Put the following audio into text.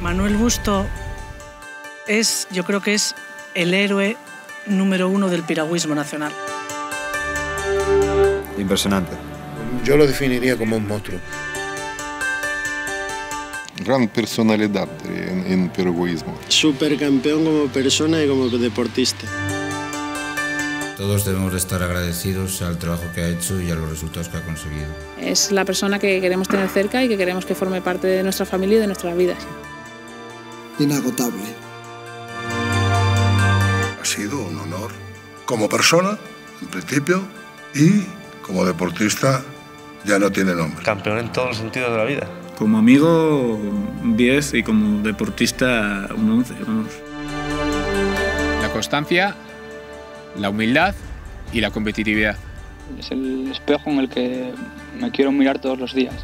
Manuel Busto es, yo creo que es el héroe número uno del piragüismo nacional. Impresionante. Yo lo definiría como un monstruo. Gran personalidad en, en piragüismo. Supercampeón como persona y como deportista. Todos debemos de estar agradecidos al trabajo que ha hecho y a los resultados que ha conseguido. Es la persona que queremos tener cerca y que queremos que forme parte de nuestra familia y de nuestras vidas. Inagotable. Ha sido un honor como persona, en principio, y como deportista ya no tiene nombre. Campeón en todos los sentidos de la vida. Como amigo, un 10 y como deportista, un 11. Vamos. La constancia, la humildad y la competitividad. Es el espejo en el que me quiero mirar todos los días.